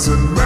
doesn't.